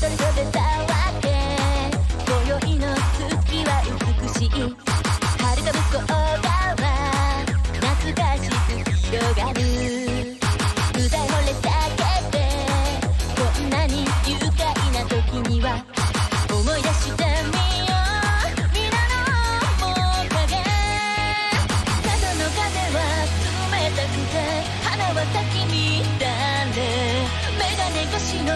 踊りとで触って今宵の月は美しい春か向こう側懐かしく広がる歌い惚れたけてこんなに愉快な時には。思い出してみよう皆の面影窓の風は。冷たくて花は。咲き乱れメガネ越しの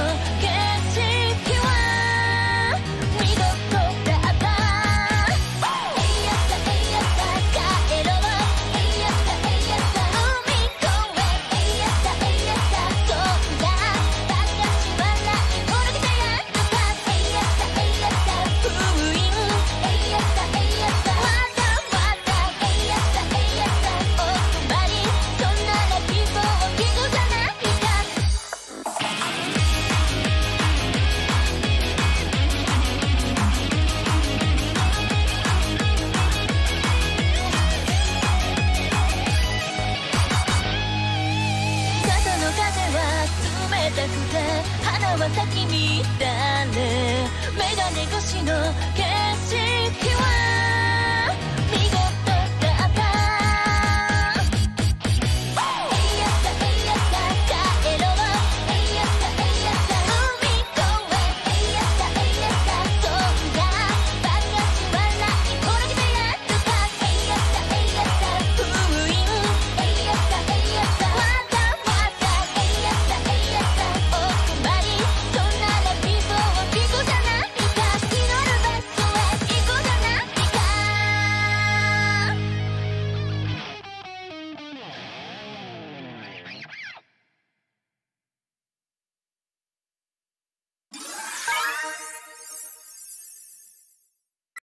くて花は咲き乱れ。眼鏡越しの